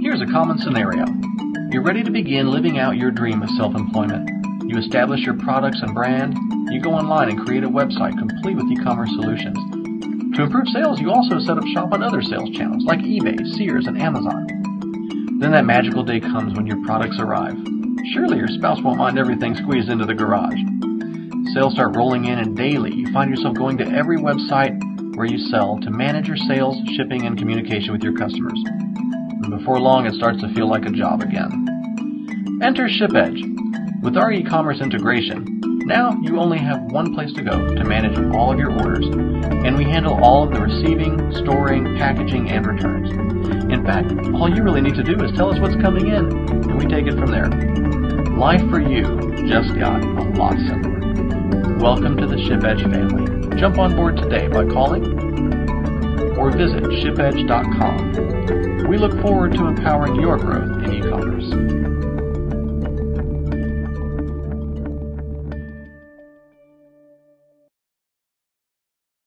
Here's a common scenario. You're ready to begin living out your dream of self-employment. You establish your products and brand. You go online and create a website complete with e-commerce solutions. To improve sales, you also set up shop on other sales channels like eBay, Sears, and Amazon. Then that magical day comes when your products arrive. Surely your spouse won't mind everything squeezed into the garage. Sales start rolling in, and daily you find yourself going to every website where you sell to manage your sales, shipping, and communication with your customers. And before long, it starts to feel like a job again. Enter ShipEdge. With our e-commerce integration, now you only have one place to go to manage all of your orders, and we handle all of the receiving, storing, packaging, and returns. In fact, all you really need to do is tell us what's coming in, and we take it from there. Life for you just got a lot simpler. Welcome to the ShipEdge family. Jump on board today by calling or visit shipedge.com. We look forward to empowering your growth in e-commerce.